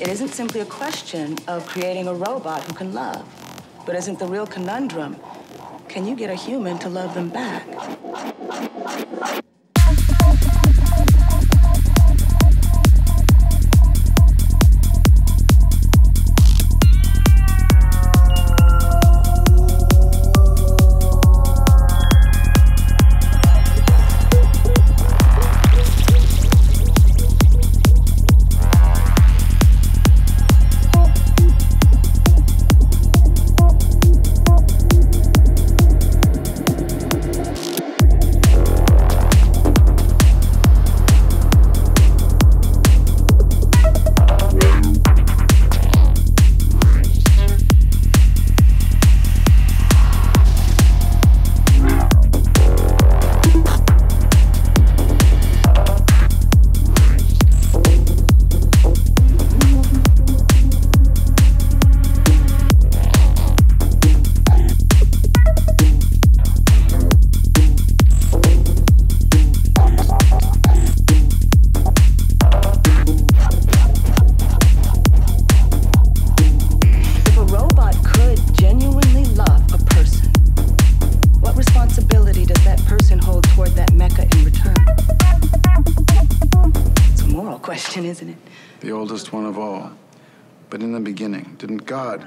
it isn't simply a question of creating a robot who can love, but isn't the real conundrum, can you get a human to love them back?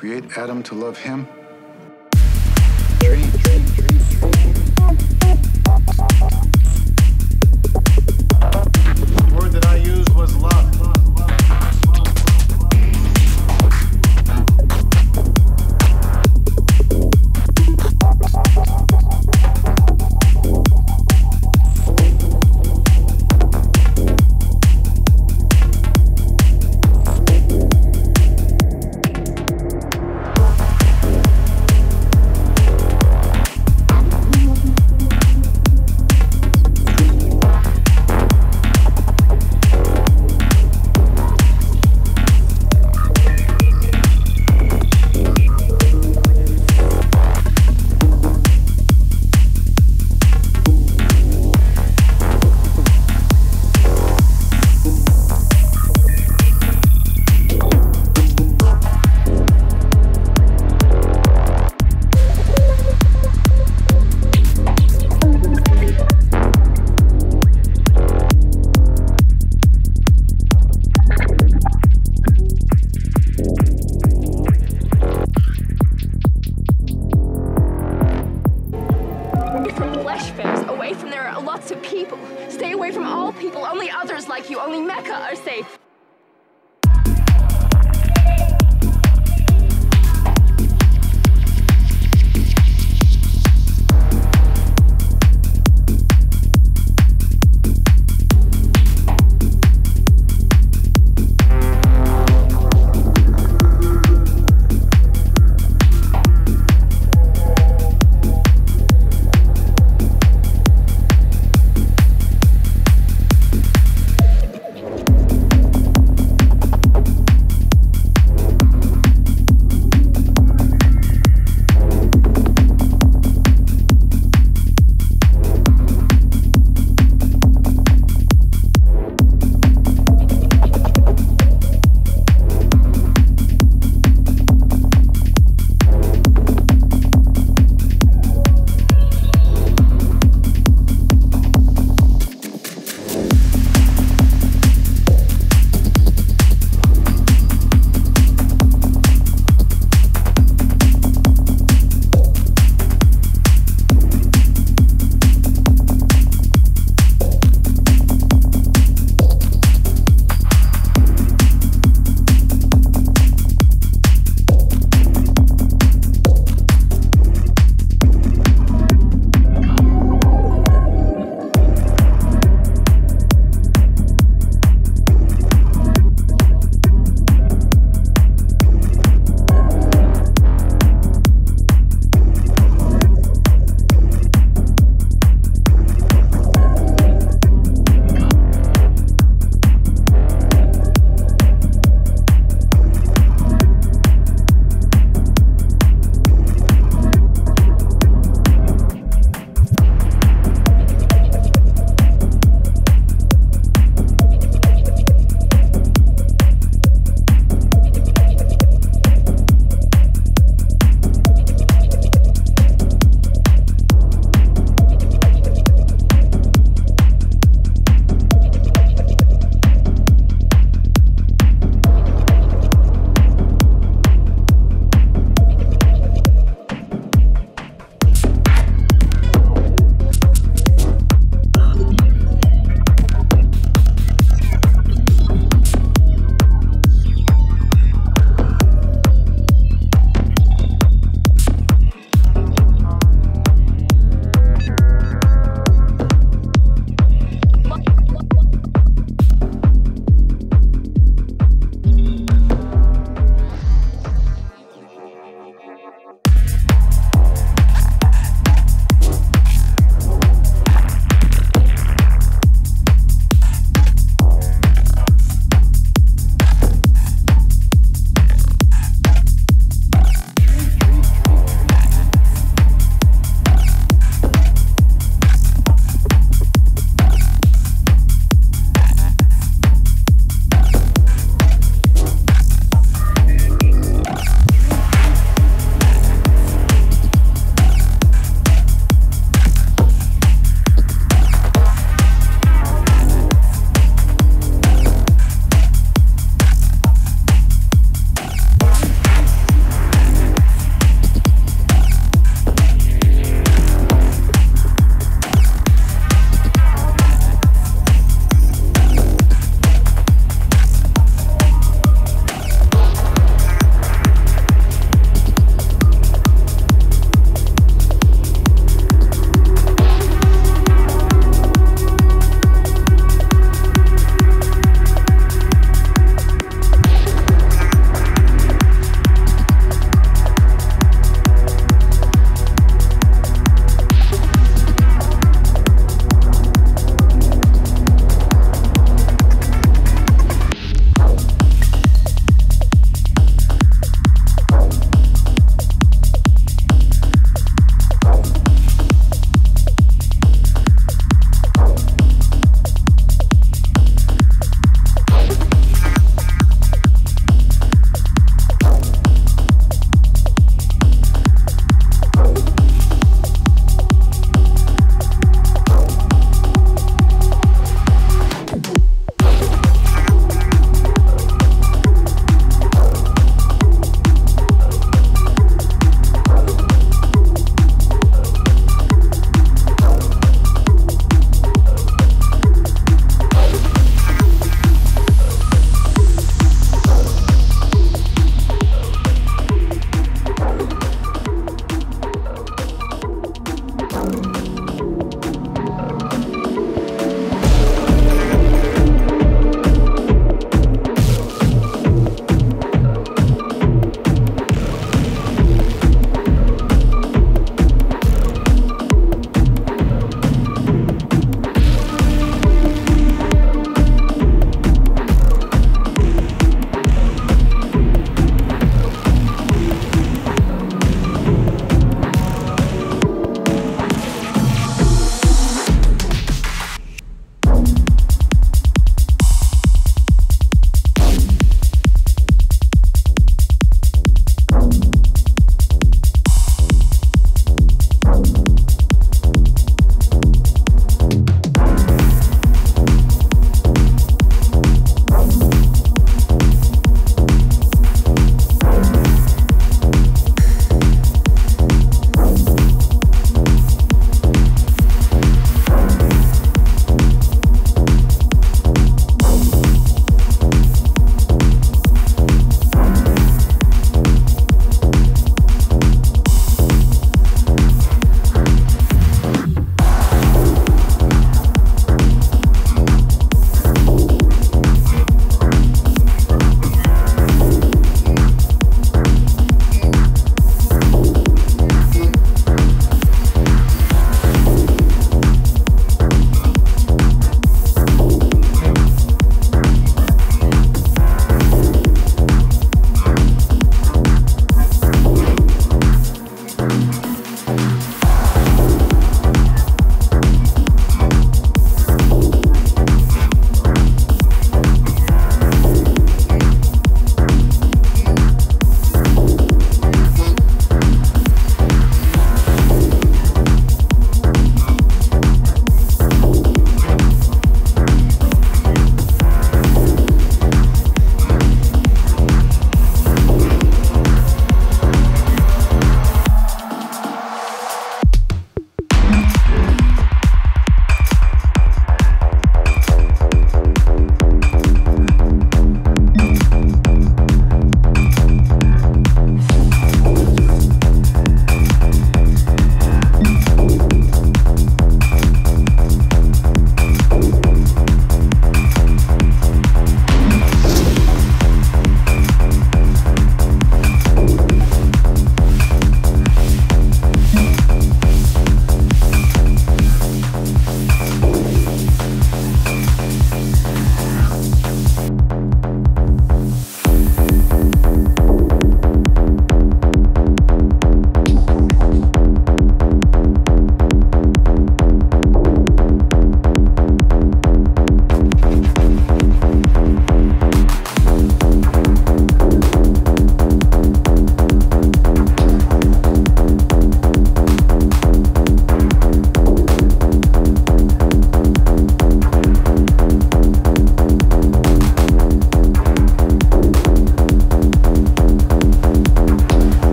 create Adam to love him,